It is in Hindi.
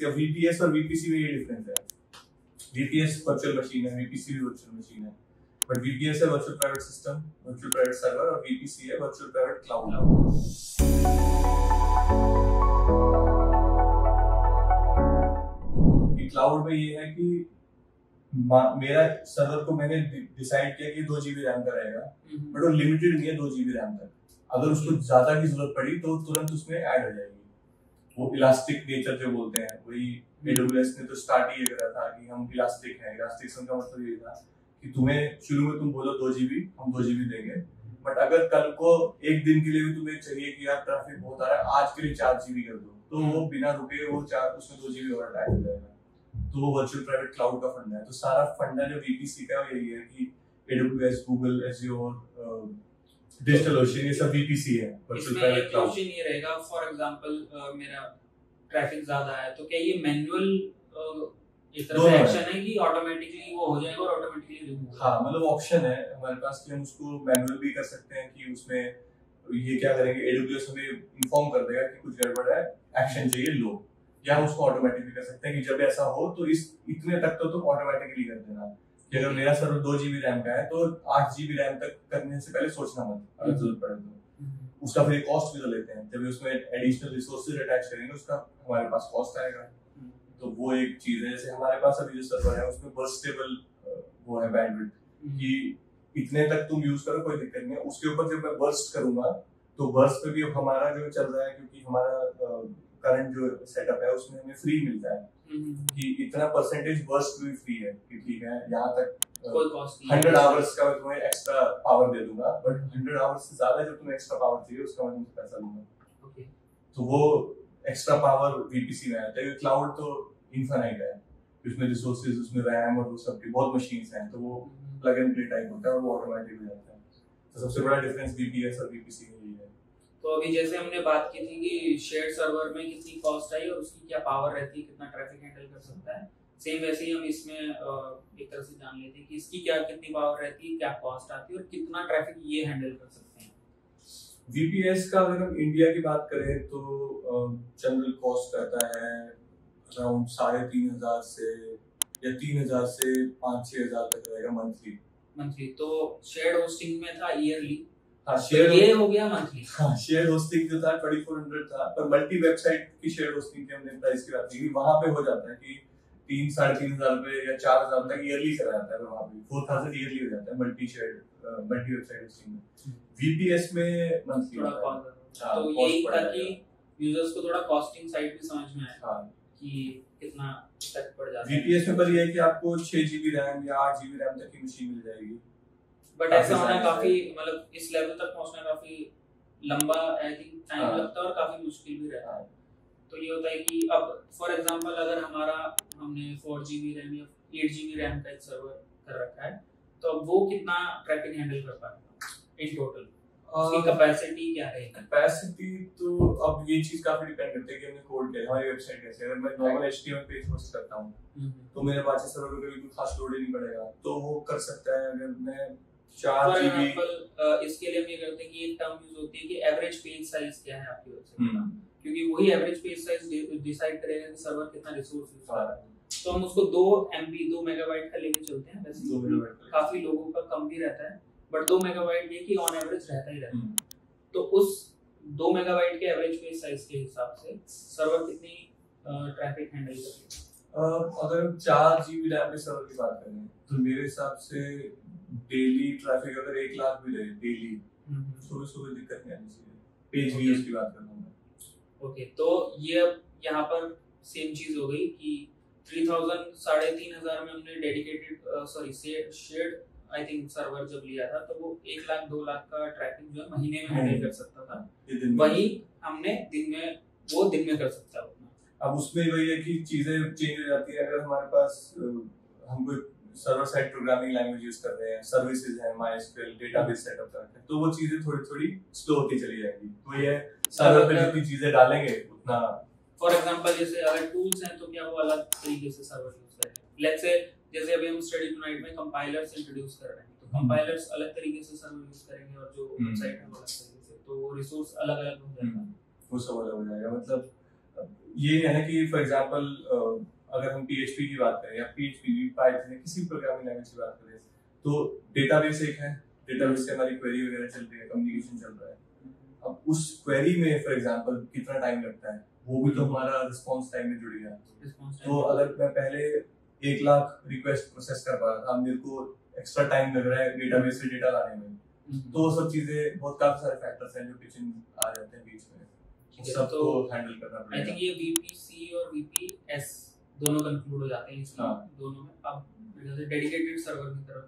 VPS और VPC में ये डिफरेंस है। VPS वर्चुअल मशीन है VPC भी वर्चुअल मशीन है। बट VPS है virtual private system virtual private server और VPC है वर्चुअल प्राइवेट क्लाउड क्लाउड में ये है कि मेरा सर्वर को मैंने डिसाइड किया कि दो जीबी रैम का रहेगा। बट वो लिमिटेड नहीं है दो जीबी रैम तक अगर उसको ज़्यादा की ज़रूरत पड़ी तो तुरंत उसमें ऐड हो जाएगी। वो इलास्टिक नेचर जो बोलते हैं, वही एडब्ल्यूएस ने तो स्टार्ट ही करा था कि हम इलास्टिक है। इलास्टिक का मतलब ये था कि तुम्हें शुरू में तुम बोलो दो जीबी हम दो जीबी देंगे। बट अगर कल को एक दिन के लिए भी तुम्हें चाहिए कि यार ट्रैफ़िक बहुत आ रहा है, आज के लिए चार जीबी कर दो तो वो बिना रुके वो चार, उसमें दो जीबी और अटैच हो जाएगा। तो वो वर्चुअल प्राइवेट क्लाउड का फंडा है। तो सारा फंडा जो वीपीसी का, यही है कि AWS Google Azure digital ocean ये सब वीपीसी है वर्चुअल प्राइवेट क्लाउड क्वेश्चन ये रहेगा। फॉर एग्जांपल मेरा ट्रैफ़िक ज़्यादा है तो क्या ये मैनुअल एक तरह से एक्शन है। कि ऑटोमेटिकली वो हो जाएगा और ऑटोमेटिकली रिमूव हाँ मतलब ऑप्शन है। हमारे पास कि हम उसको मैनुअल भी कर सकते हैं कि उसमें ये क्या करेंगे एडब्ल्यूएस हमें इन्फॉर्म कर देगा कि कुछ गड़बड़ है एक्शन चाहिए लो। या हम उसको ऑटोमेटिकली कर सकते हैं कि जब ऐसा हो तो इस इतने तक तो तुम ऑटोमेटिकली कर देना। अगर मेरा सर्वर दो जीबी रैम का है तो आठ जीबी रैम तक करने से पहले सोचना मत अगर ज़रूरत पड़े तो हम्म। उसका फिर कॉस्ट भी तो लेते हैं जब उसमें एडिशनल रिसोर्सेज अटैच करेंगे उसका हमारे पास कॉस्ट आएगा हम्म। तो वो एक चीज़ है जैसे हमारे पास अभी जो सर्वर है उसमें बर्स्टेबल वो है बैंडविड्थ हम्म। कि इतने तक तुम यूज़ करो कोई दिक्कत नहीं है उसके ऊपर जब मैं बर्स्ट करूँगा तो बर्स्ट पे भी अब हमारा जो चल रहा है क्योंकि हमारा करंट जो सेटअप है उसमें हमें फ्री मिलता है। कि इतना परसेंटेज बर्स्ट भी फ्री है कि ठीक है यहाँ तक हंड्रेड आवर्स का मैं तुम्हें एक्स्ट्रा पावर दे दूँगा बट हंड्रेड आवर्स से ज़्यादा जब तुम्हें एक्स्ट्रा पावर चाहिए उसका मैं तुमसे पैसा लूँगा तो वो एक्स्ट्रा पावर वीपीसी में आता है। क्लाउड तो इनफाइनाइट है। उसमें रिसोर्सेज उसमें रैम और वो सब की बहुत मशीन्स हैं तो वो प्लग एंड प्ले टाइप होता है और वो ऑटोमेटिक हो जाता है। तो सबसे बड़ा डिफरेंस वीपीएस और वीपीसी में है तो अभी जैसे हमने बात की थी कि शेयर सर्वर में कितनी कॉस्ट आई और उसकी क्या पावर रहती है कितना ट्रैफ़िक हैंडल कर सकता है सेम वैसे ही हम इसमें एक तरह से जान लेते हैं कि इसकी क्या कितनी पावर रहती है क्या कॉस्ट आती है और कितना ट्रैफ़िक ये हैंडल कर सकते हैं। वीपीएस का अगर हम इंडिया की बात करें तो जनरल कॉस्ट रहता है अराउंड साढ़े तीन हज़ार से या तीन हज़ार से पाँच छह हज़ार तक रहेगा मंथली मंथली तो शेयर होस्टिंग में था ईयरली शेयर तो ये हो गया मंथली हाँ शेयर होस्टिंग जो था 2400 था पर मल्टी वेबसाइट की शेयर होस्टिंग की हमने प्राइस की बात की वहाँ पे हो जाता है कि तीन साढ़े तीन हज़ार रुपए या चार हज़ार तक ईयरली चला जाता है वहाँ पे। फोर थाउज़ेंड ईयरली हो जाता है multi share multi website hosting में। वीपीएस में मंथली थोड़ा हाँ, तो यही था यूज़र्स को थोड़ा कॉस्टिंग साइड भी समझ में आए हाँ। कि कितना तक पड़ जाता है। वीपीएस में पर ये है कि आपको 6 जीबी रैम या 8 जीबी रैम तक की मशीन मिल जाएगी। बट ऐसा होना काफ़ी मतलब इस लेवल तक पहुँचना काफ़ी लंबा आई थिंक टाइम लगता है और काफ़ी मुश्किल भी रहता है। तो ये होता है कि अब फॉर एग्जांपल अगर हमारा हमने 4 जीबी रैम या 8 जीबी रैम का एक सर्वर कर रखा है तो अब वो कितना ट्रैफ़िक हैंडल कर पाएगा इन टोटल उसकी कैपेसिटी क्या है? कैपेसिटी तो अब ये चीज़ काफ़ी डिपेंड करती है कि हमने कोड किया हमारी वेबसाइट कैसे अगर मैं नॉर्मल एचटीएमएल पेज होस्ट करता हूँ तो मेरे पास सर्वर पे कोई खास लोड ही नहीं पड़ेगा। तो वो कर सकता है अगर मैं चार जीबी इसके लिए हम ये करते हैं कि एक टर्म यूज़ होती है कि एवरेज पेज साइज़ क्या है आपकी वेबसाइट का। क्योंकि वही एवरेज पेज साइज़ डिसाइड करेगा कि सर्वर कितना रिसोर्स यूज़ कर रहा है। तो हम उसको दो एमबी दो मेगाबाइट का लेके चलते हैं। वैसे काफ़ी लोगों का कम भी रहता है बट दो मेगाबाइट ये कि ऑन एवरेज रहता ही रहता है। हम्म। तो उस दो मेगाबाइट के एवरेज पेज साइज़ के हिसाब से सर्वर कितनी ट्रैफ़िक हैंडल करेगा अगर चार जीबी रैम के सर्वर की बात करें तो मेरे हिसाब से डेली ट्रैफ़िक अगर एक लाख भी रहे डेली सुबह सुबह दिक्कत नहीं आनी चाहिए। पेज व्यूज़ की बात कर रहा हूँ ओके तो ये अब यहाँ पर सेम चीज़ हो गई कि थ्री थाउज़ेंड साढ़े तीन हज़ार में हमने dedicated sorry shared I think server जब लिया था तो वो एक लाख दो लाख का ट्रैफ़िक जो है महीने में हैंडल कर सकता था। वही हमने दिन में वो दिन में कर सकता है। अब उसमें वही है कि चीज़ें चेंज हो जाती है। अगर हमारे पास हम कोई server side programming language use कर रहे हैं सर्विसेज़ हैं माइस्क्वेल डेटाबेस सेटअप कर रहे हैं तो वो चीज़ें थोड़ी थोड़ी स्लो होती चली जाएँगी तो ये सर्वर पे जितनी चीज़ें डालेंगे उतना फॉर एग्जांपल जैसे अगर टूल्स हैं तो क्या वो अलग तरीके से सर्वर यूज़ करेंगे लेट्स से जैसे अभी हम स्टडी टुनाइट में कंपाइलर्स इंट्रोड्यूस कर रहे हैं तो कंपाइलर्स हम्म। अलग तरीके से सर्वर यूज़ करेंगे और जो वेबसाइट हम्म। है वो अलग तरीके से तो वो रिसोर्स अलग अलग हो जाएगा हम्म। वो सब अलग हो जाएगा मतलब ये है कि फॉर एग्जांपल अगर हम पीएचपी की बात करें या पीएचपी पाइथन किसी प्रोग्रामिंग लैंग्वेज की बात करें तो डेटाबेस एक है। डेटाबेस से हमारी क्वेरी वगैरह चल रही है कम्युनिकेशन चल रहा है। अब उस क्वेरी में फॉर एग्जांपल कितना टाइम लगता है वो भी तो हमारा रिस्पांस टाइम में जुड़ गया। तो अगर मैं पहले एक लाख रिक्वेस्ट प्रोसेस कर पा रहा था मेरे को एक्स्ट्रा टाइम लग रहा है डेटाबेस से डेटा लाने में। हम्म। तो सब चीज़ें बहुत काफ़ी सारे फैक्टर्स हैं जो किचन आ जाते हैं बीच में। हैंडल तो करना पड़ेगा। आई थिंक ये वीपीसी और वीपीएस दोनों कंक्लूड हो जाते हैं इसमें हाँ. दोनों में अब डेडिकेटेड सर्वर की तरफ़